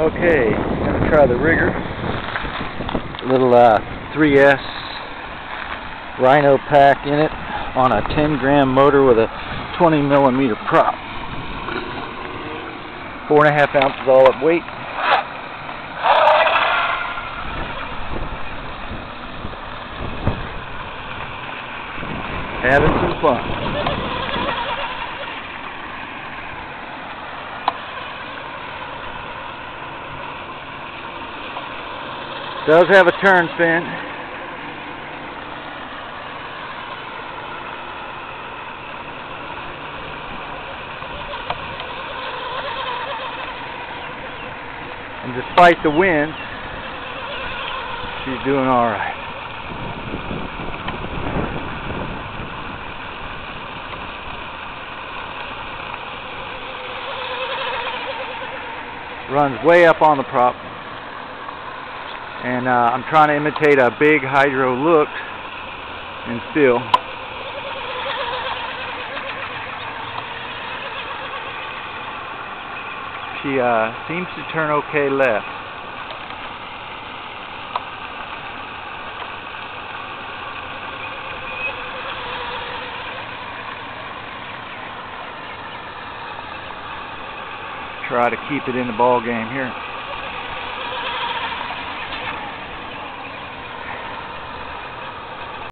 Okay, gonna try the rigger. Little uh, 3S Rhino pack in it on a 10 gram motor with a 20 millimeter prop. Four and a half ounces all up weight. Having some fun. Does have a turn fin. And despite the wind, she's doing alright. Runs way up on the prop and uh, I'm trying to imitate a big hydro look and still. She uh, seems to turn okay left. Try to keep it in the ball game here